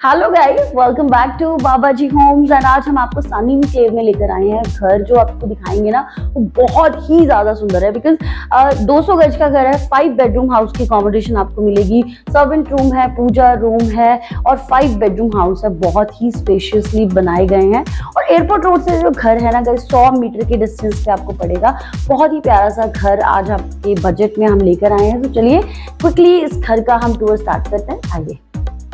Hello guys welcome back to Baba ji homes and आज हम आपको सनी केव में लेकर आए हैं। घर जो आपको दिखाएँगे ना वो बहुत ही ज़्यादा सुंदर है। बिकॉज़ uh, 200 गज का घर है। फाइव बेडरूम हाउस की कॉम्बिनेशन आपको मिलेगी। सर्वेंट रूम है पूजा रूम है और फाइव बेडरूम हाउस है। बहुत ही स्पेशियसली बनाए गए हैं। और एयरपोर्ट रोड से जो घर है ना गाइस सौ मीटर के डिस्टेंस पे आपको पड़ेगा। बहुत ही प्यारा सा घर आज आपके बजट में हम लेकर आए हैं। तो चलिए क्विकली इस घर का हम टूर स्टार्ट करते हैं। आइए।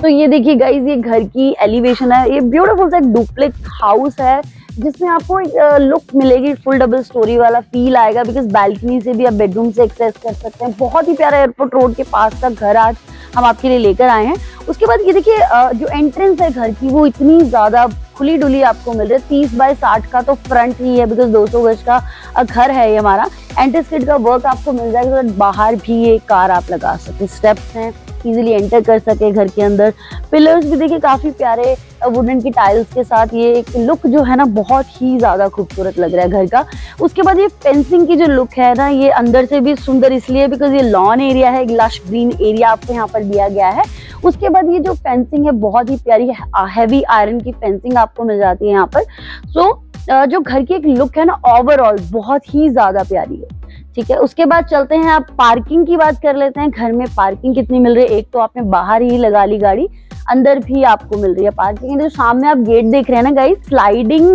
तो ये देखिए गाइज़ ये घर की एलिवेशन है, ये ब्यूटीफुल सा डुप्लेक्स हाउस है, जिसमें आपको एक लुक मिलेगी फुल डबल स्टोरी वाला फील आएगा बिकॉज़ बैल्कनी से भी आप बेडरूम से एक्सेस कर सकते हैं। बहुत ही प्यारा एयरपोर्ट रोड के पास का घर आज हम आपके लिए लेकर आए हैं। उसके बाद ये देखिए जो एंट्रेंस है घर की, वो इतनी ज़्यादा खुली डुली आपको मिल रही है, तीस बाय साठ का तो फ्रंट ही है बिकॉज़ दो सौ गज का घर है ये हमारा। एंट्रेंस किट का वर्क आपको मिल जाएगा तो बाहर भी ये कार आप लगा सकते स्टेप्स हैं। इजीली एंटर कर सके घर के अंदर। पिलर्स भी देखिए काफ़ी प्यारे वुडन की टाइल्स के साथ ये एक लुक जो है ना बहुत ही ज़्यादा खूबसूरत लग रहा है घर का। उसके बाद ये फेंसिंग की जो लुक है ना ये अंदर से भी सुंदर इसलिए बिकॉज़ ये लॉन एरिया है लश ग्रीन एरिया आपको यहाँ पर दिया गया है। उसके बाद ये जो फेंसिंग है बहुत ही प्यारी हैवी आयरन की फेंसिंग आपको मिल जाती है यहाँ पर। सो so, जो घर की एक लुक है ना ओवरऑल बहुत ही ज़्यादा प्यारी है। ठीक है, उसके बाद चलते हैं, आप पार्किंग की बात कर लेते हैं। घर में पार्किंग कितनी मिल रही है? एक तो आपने बाहर ही लगा ली गाड़ी, अंदर भी आपको मिल रही है पार्किंग जो सामने आप गेट देख रहे हैं ना गाइस स्लाइडिंग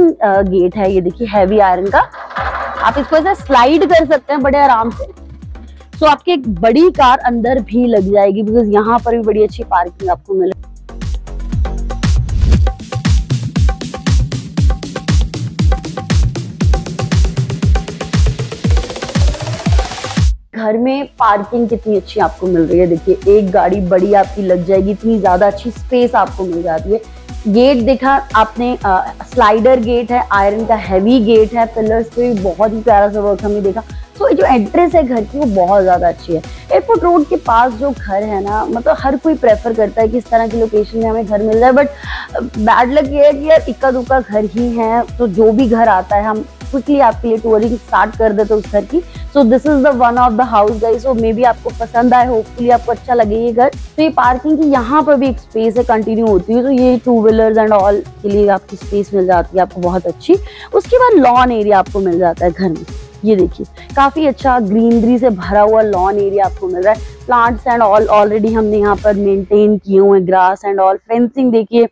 गेट है ये देखिए हैवी आयरन का। आप इसको ऐसे स्लाइड कर सकते हैं बड़े आराम से। सो आपकी एक बड़ी कार अंदर भी लग जाएगी बिकॉज़ यहाँ पर भी बड़ी अच्छी पार्किंग आपको मिले घर में पार्किंग कितनी अच्छी आपको मिल रही है? देखिए एक गाड़ी बड़ी आपकी लग जाएगी इतनी ज़्यादा अच्छी स्पेस आपको मिल जाती है। गेट देखा आपने आ, स्लाइडर गेट है आयरन का हैवी गेट है पिलर्स पे भी बहुत ही प्यारा सा वर्क हमने देखा। तो जो एड्रेस है घर की वो बहुत ज़्यादा अच्छी है। एयरपोर्ट रोड के पास जो घर है ना मतलब हर कोई प्रेफर करता है कि इस तरह की लोकेशन में हमें घर मिल जाए बट बैड लक ये है कि यार इक्का दुक्का घर ही है तो जो भी घर आता है हम क्विकली आपके लिए टूरिंग स्टार्ट कर देते उस घर की। So this is the one of the house guys so maybe आपको पसंद आए होपफुली आपको अच्छा लगे ये घर। तो ये पार्किंग की यहाँ पर भी एक स्पेस है कंटिन्यू होती है तो ये टू व्हीलर्स एंड ऑल के लिए आपकी स्पेस मिल जाती है, आपको बहुत अच्छी। उसके बाद लॉन एरिया आपको मिल जाता है घर में। ये देखिए, काफ़ी अच्छा ग्रीनरी से भरा हुआ लॉन एरिया आपको मिल रहा है। प्लांट्स एंड ऑल ऑलरेडी हमने यहाँ पर मेंटेन किए हुए ग्रास एंड ऑल फेंसिंग देखिए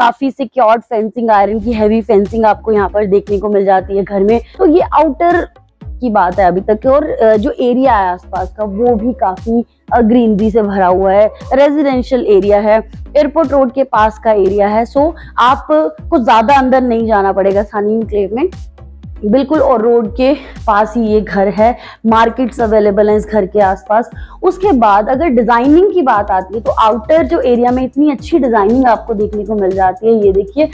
काफ़ी सिक्योर्ड फेंसिंग आयरन की हैवी फेंसिंग आपको यहाँ पर देखने को मिल जाती है घर में। तो ये आउटर की बात है अभी तक, और जो एरिया है आसपास का, वो भी काफ़ी ग्रीनरी से भरा हुआ है। रेजिडेंशियल एरिया है एयरपोर्ट रोड के पास का एरिया है सो आप कुछ ज़्यादा अंदर नहीं जाना पड़ेगा सानी इंक्लेव में। बिल्कुल, और रोड के पास ही ये घर है। मार्केट्स अवेलेबल हैं इस घर के आसपास। उसके बाद अगर डिज़ाइनिंग की बात आती है तो आउटर जो एरिया में इतनी अच्छी डिज़ाइनिंग आपको देखने को मिल जाती है, ये देखिए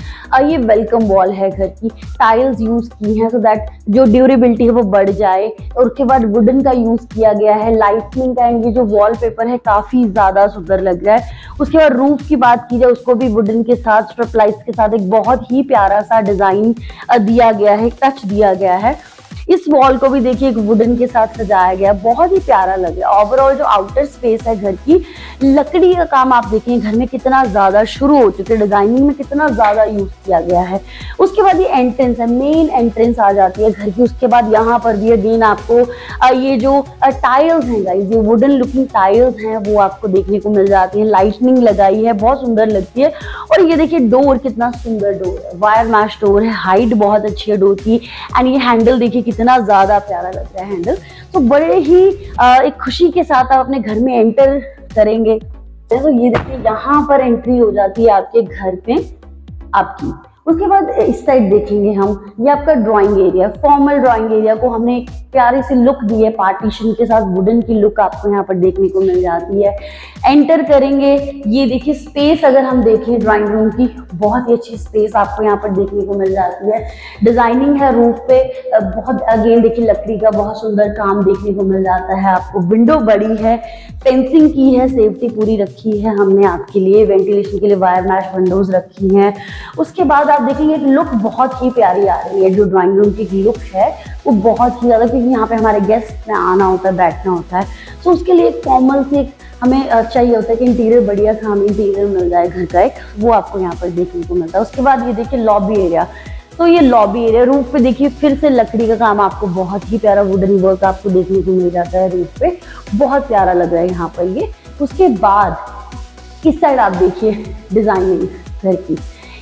ये वेलकम वॉल है घर की। टाइल्स यूज़ की हैं सो दैट जो ड्यूरेबिलिटी है वो बढ़ जाए। और उसके बाद वुडन का यूज़ किया गया है। लाइटनिंग का ये जो वॉल है, काफ़ी ज़्यादा सुंदर लग रहा है। उसके बाद रूफ की बात की जाए, उसको भी वुडन के साथ स्ट्रप लाइट्स के साथ एक बहुत ही प्यारा सा डिज़ाइन दिया गया है टच गया है। इस वॉल को भी देखिए, एक वुडन के साथ सजाया गया। बहुत ही प्यारा लग रहा है। ओवरऑल जो आउटर स्पेस है घर की, लकड़ी का काम आप देखिए, घर में कितना ज़्यादा शुरू हो चुके डिज़ाइनिंग में कितना ज़्यादा यूज़ किया गया है। उसके बाद ये एंट्रेंस है मेन एंट्रेंस आ जाती है घर की। उसके बाद यहाँ पर भी अगेन आपको ये जो टाइल्स हैं गाइस ये वुडन लुकिंग टाइल्स हैं, वो आपको देखने को मिल जाती है। लाइटनिंग लगाई है, बहुत सुंदर लगती है। और ये देखिए डोर कितना सुंदर डोर है। वायर मैश डोर है हाइट बहुत अच्छी है डोर की। एंड ये हैंडल देखिए इतना ज़्यादा प्यारा लग रहा है हैंडल। तो बड़े ही एक खुशी के साथ आप अपने घर में एंटर करेंगे। तो ये देखिए, यहाँ पर एंट्री हो जाती है आपके घर पे आपकी। उसके बाद इस साइड देखेंगे हम। ये आपका drawing area formal drawing area को हमने प्यारी सी लुक दी है पार्टीशन के साथ वुडन की लुक आपको यहाँ पर देखने को मिल जाती है। एंटर करेंगे। ये देखिए स्पेस अगर हम देखें ड्राइंग रूम की, बहुत ही अच्छी स्पेस आपको यहाँ पर देखने को मिल जाती है। डिज़ाइनिंग है रूफ पे बहुत अगेन देखिए लकड़ी का बहुत सुंदर काम देखने को मिल जाता है। आपको विंडो बड़ी है फेंसिंग की है सेफ्टी पूरी रखी है हमने आपके लिए वेंटिलेशन के लिए वायर मैश विंडोज़ रखी हैं। उसके बाद आप देखेंगे लुक बहुत ही प्यारी आ रही है, जो ड्राइंग रूम की लुक है, वो बहुत ही ज़्यादा, क्योंकि यहाँ पे हमारे गेस्ट में आना होता है, बैठना होता है। तो उसके लिए एक फॉर्मल से एक हमें चाहिए होता है कि इंटीरियर बढ़िया था हमें इंटीरियर मिल जाए घर का एक, वो आपको यहाँ पर देखने को मिलता है। उसके बाद ये देखिए लॉबी एरिया तो ये लॉबी एरिया रूफ पे देखिए, फिर से लकड़ी का काम आपको बहुत ही प्यारा वुडन वर्क आपको देखने को मिल जाता है रूफ पे। बहुत प्यारा लग रहा है यहाँ पर ये। उसके बाद, इस साइड आप देखिए डिज़ाइनिंग घर की।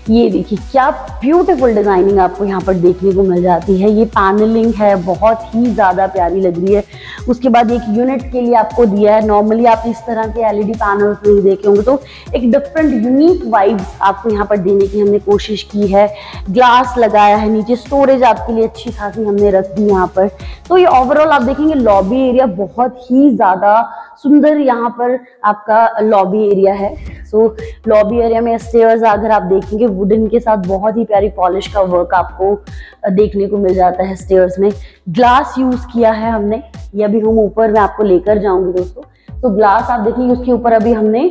ये देखिए, क्या ब्यूटीफुल डिज़ाइनिंग आपको यहाँ पर देखने को मिल जाती है। ये पैनलिंग है, बहुत ही ज़्यादा प्यारी लग रही है। उसके बाद एक यूनिट के लिए आपको दिया है। नॉर्मली आप इस तरह के एलईडी पैनल्स नहीं देखे होंगे तो एक डिफरेंट यूनिक वाइब्स आपको यहाँ पर देने की हमने कोशिश की है। ग्लास लगाया है नीचे स्टोरेज आपके लिए अच्छी खासी हमने रख दी यहाँ पर। तो ये ओवरऑल आप देखेंगे लॉबी एरिया बहुत ही ज़्यादा सुंदर यहाँ पर आपका लॉबी एरिया है। सो लॉबी एरिया में स्टेयर्स अगर आप देखेंगे वुडन के साथ बहुत ही प्यारी पॉलिश का वर्क आपको देखने को मिल जाता है स्टेयर्स में। ग्लास यूज़ किया है हमने। ये अभी हम ऊपर मैं आपको लेकर जाऊँगी दोस्तों। तो ग्लास आप देखेंगे, उसके ऊपर अभी हमने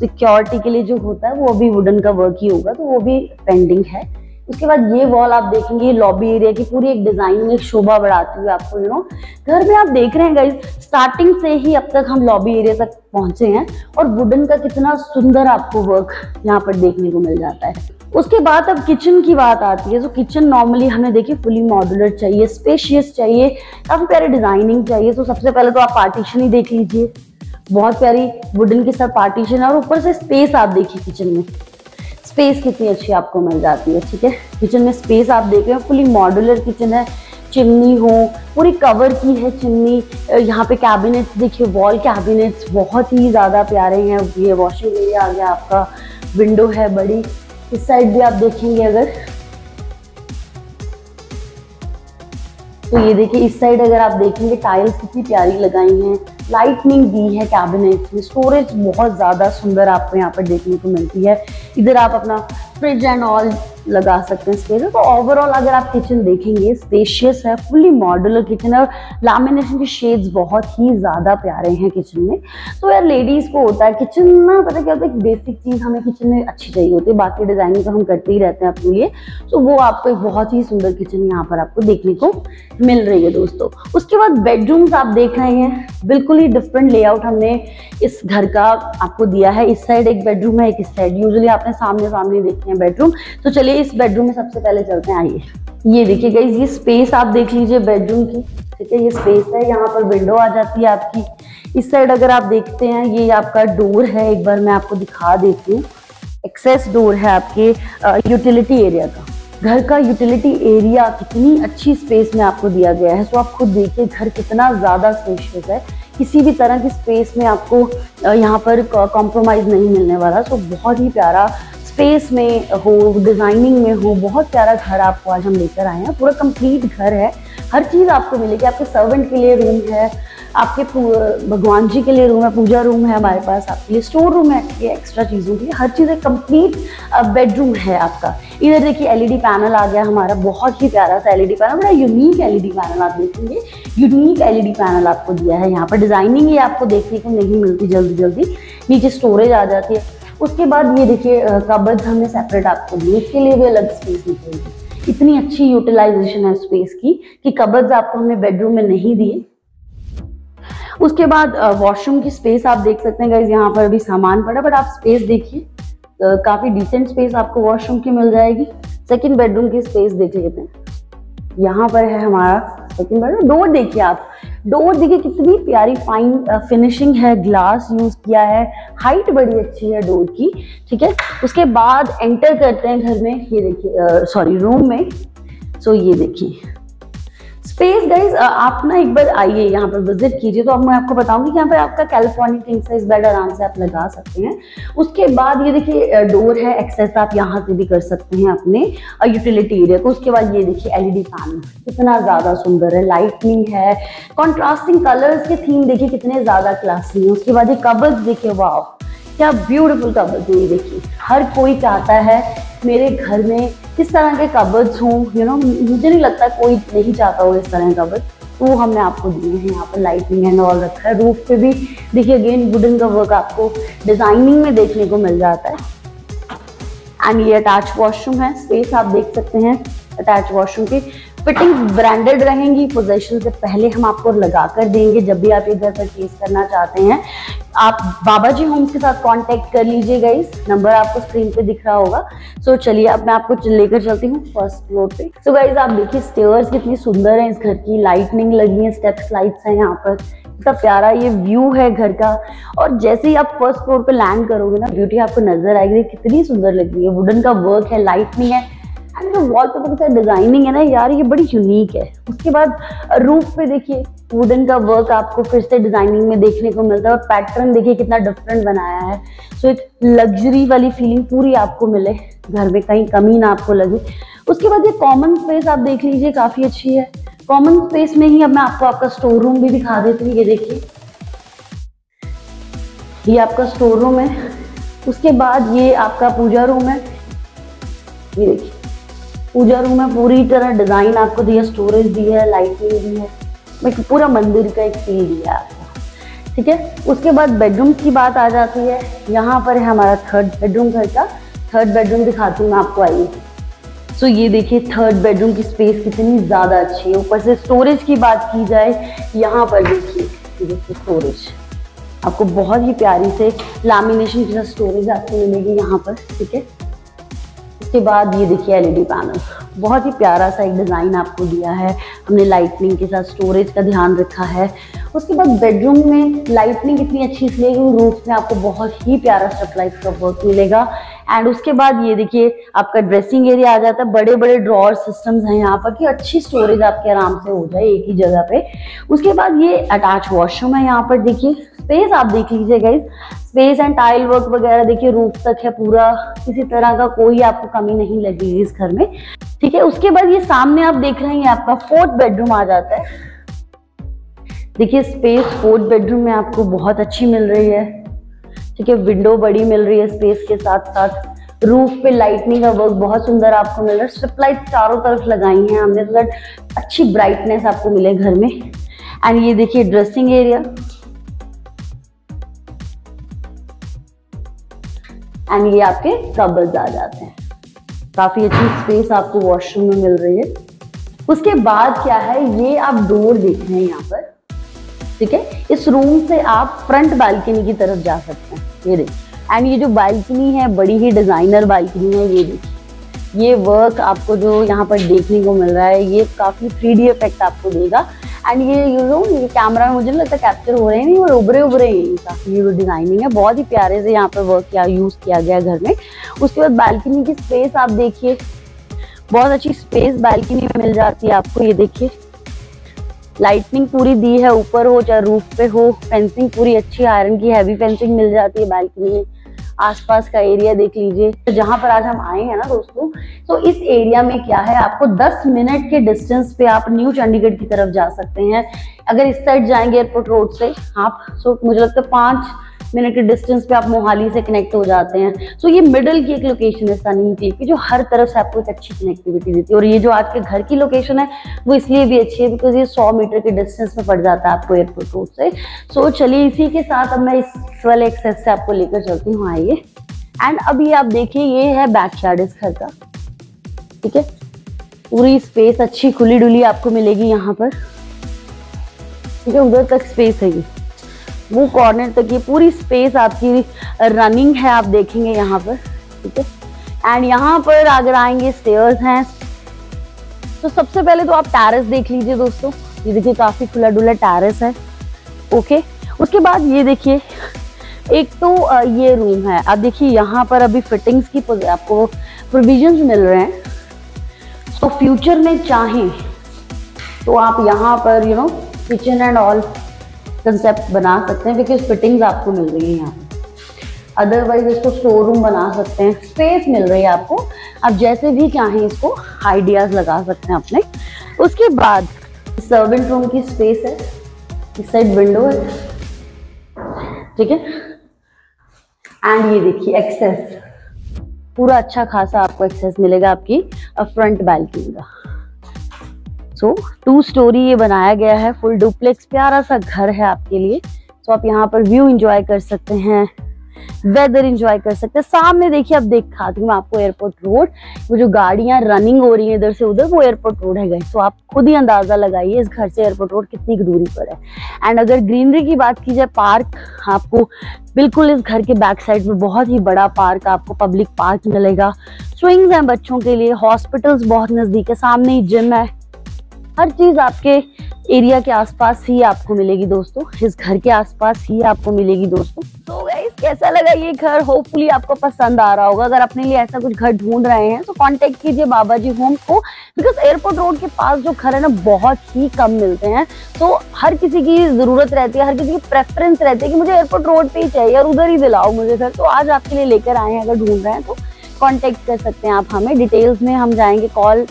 सिक्योरिटी के लिए जो होता है, वो अभी वुडन का वर्क ही होगा तो वो भी पेंडिंग है। उसके बाद ये वॉल आप देखेंगे लॉबी एरिया की पूरी एक डिज़ाइन एक शोभा बढ़ाती हुई आपको यू नो घर में आप देख रहे हैं गाइज़ स्टार्टिंग से ही अब तक हम लॉबी एरिया तक पहुँचे हैं और वुडन का कितना सुंदर आपको वर्क यहाँ पर देखने को मिल जाता है। उसके बाद अब किचन की बात आती है तो किचन नॉर्मली हमें देखिए फुली मॉडुलर चाहिए स्पेशियस चाहिए, काफ़ी प्यारे डिज़ाइनिंग चाहिए। तो सबसे पहले तो आप पार्टीशन ही देख लीजिए। बहुत प्यारी वुडन के साथ पार्टीशन है और ऊपर से स्पेस आप देखिए किचन में। स्पेस कितनी अच्छी आपको मिल जाती है, ठीक है? किचन में स्पेस आप देख रहे हो फुली मॉडुलर किचन है चिमनी हो, पूरी कवर की है चिमनी यहाँ पे कैबिनेट्स देखिए वॉल कैबिनेट्स बहुत ही ज़्यादा प्यारे हैं। ये वॉशिंग एरिया आ गया आपका विंडो है बड़ी। इस साइड भी आप देखेंगे अगर। तो ये देखिए, इस साइड अगर आप देखेंगे टाइल्स कितनी प्यारी लगाई हैं। लाइटनिंग दी है कैबिनेट में। स्टोरेज बहुत ज़्यादा सुंदर आपको यहाँ पर देखने को मिलती है। इधर आप अपना फ्रिज एंड ऑल लगा सकते हैं स्पेस तो ओवरऑल अगर आप किचन देखेंगे स्पेशियस है फुली मॉडुलर किचन है और लैमिनेशन के शेड्स बहुत ही ज़्यादा प्यारे हैं किचन में। तो यार लेडीज़ को होता है किचन ना पता क्या होता है बेसिक चीज़ हमें किचन में अच्छी चाहिए होती है, बाकी डिज़ाइनिंग तो हम करते ही रहते हैं अपने लिए। तो वो आपको एक बहुत ही सुंदर किचन यहाँ पर आपको देखने को मिल रही है दोस्तों। उसके बाद बेडरूम्स आप देख रहे हैं, बिल्कुल ही डिफरेंट लेआउट हमने इस घर का आपको दिया है। इस साइड एक बेडरूम है, एक इस साइड यूजली आपने सामने सामने देखे हैं बेडरूम तो चलिए इस बेडरूम में सबसे पहले चलते हैं, आइए। ये देखिए गई ये स्पेस आप देख लीजिए बेडरूम की। ठीक है, ये स्पेस है, यहाँ पर विंडो आ जाती है आपकी। इस साइड अगर आप देखते हैं, ये आपका डोर है, एक बार मैं आपको दिखा देती हूँ। एक्सेस डोर है आपके यूटिलिटी एरिया का। घर का यूटिलिटी एरिया कितनी अच्छी स्पेस में आपको दिया गया है। सो आप खुद देखिए, घर कितना ज़्यादा स्पेशियस है। किसी भी तरह की स्पेस में आपको यहाँ पर कॉम्प्रोमाइज़ नहीं मिलने वाला। सो बहुत ही प्यारा स्पेस में हो डिज़ाइनिंग में हो, बहुत प्यारा घर आपको आज हम लेकर आए हैं। पूरा कंप्लीट घर है। हर चीज़ आपको मिलेगी। आपके सर्वेंट के लिए रूम है, आपके भगवान जी के लिए रूम है, पूजा रूम है हमारे पास, आपके लिए स्टोर रूम है ये एक्स्ट्रा चीज़ों की हर चीज़ एक कंप्लीट बेडरूम है आपका। इधर देखिए एलईडी पैनल आ गया हमारा, बहुत ही प्यारा सा एलईडी पैनल बड़ा यूनिक एलईडी पैनल आप देखेंगे। यूनिक एलईडी पैनल आपको दिया है। यहाँ पर डिज़ाइनिंग ये आपको देखने को नहीं मिलती जल्दी जल्दी नीचे स्टोरेज आ जाती है। उसके बाद ये देखिए कबर्ड हमने सेपरेट आपको दी। उसके लिए भी अलग स्पेस निकलेगी इतनी अच्छी यूटिलाइजेशन है स्पेस की कि कबर्ड आपको हमने बेडरूम में नहीं दिए। उसके बाद वॉशरूम की स्पेस आप देख सकते हैं गाइज़ यहाँ पर अभी सामान पड़ा बट आप स्पेस देखिए। काफ़ी डिसेंट स्पेस आपको वॉशरूम की मिल जाएगी। सेकंड बेडरूम की स्पेस देख लेते हैं। यहाँ पर है हमारा सेकंड बेडरूम डोर देखिए आप। डोर, देखिए कितनी प्यारी फाइन फिनिशिंग है ग्लास यूज़ किया है हाइट बड़ी अच्छी है डोर की, ठीक है? उसके बाद एंटर करते हैं घर में, ये देखिए सॉरी रूम में सो ये देखिए। स्पेस गाइज़ आप ना एक बार आइए यहाँ पर विज़िट कीजिए तो अब मैं आपको बताऊँगी कि यहाँ पर आपका कैलिफ़ोर्निया किंग साइज़ बेड आराम से आप लगा सकते हैं। उसके बाद ये देखिए डोर है एक्सेस आप यहाँ से भी कर सकते हैं अपने यूटिलिटी एरिया को। उसके बाद ये देखिए एलईडी फ़ैन कितना ज़्यादा सुंदर है लाइटनिंग है। कॉन्ट्रास्टिंग कलर्स के थीम देखिए, कितने ज़्यादा क्लासी है। उसके बाद ये कबर्स देखिए वाह क्या ब्यूटीफुल कबर्स है ये देखिए। हर कोई चाहता है मेरे घर में किस तरह के कबर्ड्स हों यू नो मुझे नहीं लगता कोई नहीं चाहता हो इस तरह कबर्ड तो वो हमने आपको दिए हैं, यहाँ पर लाइटिंग एंड ऑल रखा है। रूफ पे भी देखिए अगेन वुडन का वर्क आपको डिज़ाइनिंग में देखने को मिल जाता है। एंड ये अटैच वॉशरूम है। स्पेस आप देख सकते हैं अटैच वॉशरूम की। फिटिंग ब्रांडेड रहेंगी पोजेशन से पहले हम आपको लगा कर देंगे जब भी आप ये घर परचेज करना चाहते हैं। आप बाबा जी होम्स के साथ कांटेक्ट कर लीजिए इस नंबर आपको स्क्रीन पे दिख रहा होगा। सो so, चलिए अब मैं आपको लेकर चलती हूँ फ़र्स्ट फ्लोर पे। सो so, गाइज़ आप देखिए स्टेयर्स कितनी सुंदर है इस घर की लाइटनिंग लगी है स्टेप स्लाइड्स है यहाँ पर। कितना प्यारा ये व्यू है घर का। और जैसे ही आप फ़र्स्ट फ्लोर पे लैंड करोगे ना ब्यूटी आपको नज़र आएगी कितनी सुंदर लग है। वुडन का वर्क है लाइटनिंग है। एंड जो वॉल पेपर के साथ डिज़ाइनिंग है ना, यार, ये बड़ी यूनिक है। उसके बाद रूफ पे देखिए वुडन का वर्क आपको फिर से डिज़ाइनिंग में देखने को मिलता है। और पैटर्न देखिए, कितना डिफरेंट बनाया है। सो एक लग्जरी वाली फीलिंग पूरी आपको मिले। घर में कहीं कमी ना आपको लगे। उसके बाद ये कॉमन स्पेस आप देख लीजिए, काफ़ी अच्छी है। कॉमन स्पेस में ही अब मैं आपको आपका स्टोर रूम भी दिखा देती हूँ, ये देखिए। ये आपका स्टोर रूम है। उसके बाद ये आपका पूजा रूम है। ये देखिए। पूजा रूम है, पूरी तरह डिज़ाइन आपको दिया स्टोरेज दी है लाइटिंग दी है, एक पूरा मंदिर का एक फील दिया आपको ठीक है? उसके बाद बेडरूम की बात आ जाती है। यहाँ पर है हमारा थर्ड बेडरूम घर का। थर्ड बेडरूम दिखाती हूँ मैं आपको आइए सो ये देखिए थर्ड बेडरूम की स्पेस कितनी ज़्यादा अच्छी है। ऊपर से स्टोरेज की बात की जाए, यहाँ पर देखिए देखिए स्टोरेज आपको बहुत ही प्यारी से लामिनेशन की स्टोरेज आपको मिलेगी यहाँ पर। ठीक है? उसके बाद ये देखिए एलईडी पैनल बहुत ही प्यारा सा एक डिज़ाइन आपको दिया है। हमने लाइटनिंग के साथ स्टोरेज का ध्यान रखा है। उसके बाद बेडरूम में लाइटनिंग इतनी अच्छी इसलिए रूफ में आपको बहुत ही प्यारा स्टेप का वर्क मिलेगा। एंड उसके बाद ये देखिए, आपका ड्रेसिंग एरिया आ जाता है। बड़े बड़े ड्रॉर सिस्टम्स हैं यहाँ पर कि अच्छी स्टोरेज आपके आराम से हो जाए एक ही जगह पे। उसके बाद ये अटैच वॉशरूम है यहाँ पर। देखिए स्पेस आप देख लीजिए guys space and tile work वगैरह देखिए रूफ तक है पूरा। किसी तरह का कोई आपको कमी नहीं लगेगी इस घर में। ठीक है, उसके बाद ये सामने आप देख रहे हैं आपका फोर्थ बेडरूम आ जाता है। देखिए स्पेस फोर्थ बेडरूम में आपको बहुत अच्छी मिल रही है। ठीक है विंडो बड़ी मिल रही है स्पेस के साथ साथ रूफ पे लाइटनिंग का वर्क बहुत सुंदर आपको मिल रहा है। स्ट्रिप लाइट चारों तरफ़ लगाई हैं हमने तो अच्छी ब्राइटनेस आपको मिले घर में। एंड ये देखिए ड्रेसिंग एरिया एंड ये आपके कबर्स आ जाते हैं। काफ़ी अच्छी स्पेस आपको वॉशरूम में मिल रही है। उसके बाद क्या है? ये आप डोर देख रहे हैं यहाँ पर। ठीक है? इस रूम से आप फ्रंट बालकनी की तरफ़ जा सकते हैं, ये देखिए एंड ये जो बालकनी है, बड़ी ही डिज़ाइनर बालकनी है, ये देखिए ये वर्क आपको जो यहाँ पर देखने को मिल रहा है, ये काफ़ी थ्री डी इफ़ेक्ट आपको देगा। एंड ये यू नो ये कैमरा में मुझे नहीं लगता है कैप्चर हो रहे नहीं और उभरे उभरे ही काफ़ी, ये डिज़ाइनिंग है, बहुत ही प्यारे से यहाँ पर वर्क किया यूज़ किया गया घर में। उसके बाद बालकनी की स्पेस आप देखिए। बहुत अच्छी स्पेस बालकनी में मिल जाती है आपको, ये देखिए। लाइटनिंग पूरी दी है, ऊपर हो चाहे रूफ पे हो फेंसिंग पूरी अच्छी आयरन की हैवी फेंसिंग मिल जाती है बालकनी में। आसपास का एरिया देख लीजिए। तो जहाँ पर आज हम आए हैं ना दोस्तों तो इस एरिया में क्या है, आपको 10 मिनट के डिस्टेंस पे आप न्यू चंडीगढ़ की तरफ़ जा सकते हैं। अगर इस साइड जाएँगे एयरपोर्ट रोड से, आप सो मुझे लगता है पाँच मिनट के डिस्टेंस पे आप मोहाली से कनेक्ट हो जाते हैं। सो so, ये मिडल की एक लोकेशन है सनी की की जो हर तरफ़ से आपको एक अच्छी कनेक्टिविटी देती है। और ये जो आज के घर की लोकेशन है वो इसलिए भी अच्छी है बिकॉज़ ये सौ मीटर के डिस्टेंस में पड़ जाता है आपको एयरपोर्ट रोड से। सो so, चलिए इसी के साथ अब मैं इस वाले एक्सेस से आपको लेकर चलती हूँ आइए। एंड अभी आप देखिए ये है बैक यार्ड इस घर का। ठीक है? पूरी स्पेस अच्छी खुली डुली आपको मिलेगी यहाँ पर। ठीक है? उधर तक स्पेस है ये। वो कॉर्नर तक ये पूरी स्पेस आपकी रनिंग है, आप देखेंगे यहाँ पर, ठीक है? एंड यहाँ पर अगर आएँगे स्टेयर्स हैं तो सबसे पहले तो आप टेरेस देख लीजिए दोस्तों। ये देखिए काफ़ी खुला डुला टेरेस है ओके उसके बाद ये देखिए, एक तो ये रूम है। अब देखिए यहाँ पर अभी फिटिंग्स की आपको प्रोविज़न मिल रहे हैं। तो फ्यूचर में चाहें तो आप यहाँ पर you know kitchen and all concept बना सकते हैं बिकॉज़ फिटिंग्स आपको मिल रही है यहाँ अदरवाइज़ इसको स्टोर रूम बना सकते हैं। स्पेस मिल रही है आपको। आप जैसे भी चाहें इसको आइडियाज़ लगा सकते हैं अपने। उसके बाद सर्वेंट रूम की स्पेस है। इस साइड विंडो है। ठीक है? एंड ये देखिए एक्सेस पूरा अच्छा खासा आपको एक्सेस मिलेगा आपकी फ्रंट बैल्कनी का। सो टू स्टोरी ये बनाया गया है फुल डुप्लेक्स प्यारा सा घर है आपके लिए। सो so, आप यहाँ पर व्यू इंजॉय कर सकते हैं वेदर इंजॉय कर सकते हैं। सामने देखिए अब दिखाती हूँ आपको एयरपोर्ट रोड वो जो गाड़ियाँ रनिंग हो रही है इधर से उधर वो एयरपोर्ट रोड है गई तो आप खुद ही अंदाज़ा लगाइए इस घर से एयरपोर्ट रोड कितनी दूरी पर है। एंड अगर ग्रीनरी की बात की जाए पार्क आपको बिल्कुल इस घर के बैक साइड में बहुत ही बड़ा पार्क आपको पब्लिक पार्क मिलेगा। स्विंग्स हैं बच्चों के लिए हॉस्पिटल्स बहुत नज़दीक है सामने ही जिम है। हर चीज़ आपके एरिया के आसपास ही आपको मिलेगी दोस्तों। इस घर के आसपास ही आपको मिलेगी दोस्तों। तो गाइस कैसा लगा ये घर? होपफुली आपको पसंद आ रहा होगा। अगर अपने लिए ऐसा कुछ घर ढूंढ रहे हैं तो कांटेक्ट कीजिए बाबा जी होम को। बिकॉज़ एयरपोर्ट रोड के पास जो घर है ना, बहुत ही कम मिलते हैं। तो हर किसी की ज़रूरत रहती है, हर किसी की प्रेफरेंस रहती है कि मुझे एयरपोर्ट रोड पे ही चाहिए और उधर ही दिलाओ मुझे घर तो आज आपके लिए लेकर आए हैं, अगर ढूंढ रहे हैं तो कॉन्टेक्ट कर सकते हैं आप हमें। डिटेल्स में हम जाएँगे कॉल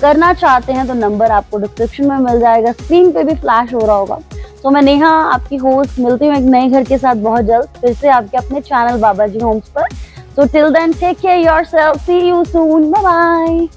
करना चाहते हैं तो नंबर आपको डिस्क्रिप्शन में मिल जाएगा स्क्रीन पे भी फ्लैश हो रहा होगा। तो मैं नेहा, आपकी होस्ट मिलती हूँ एक नए घर के साथ बहुत जल्द, फिर से आपके अपने चैनल बाबा जी होम्स पर। So till then take care yourself see you soon bye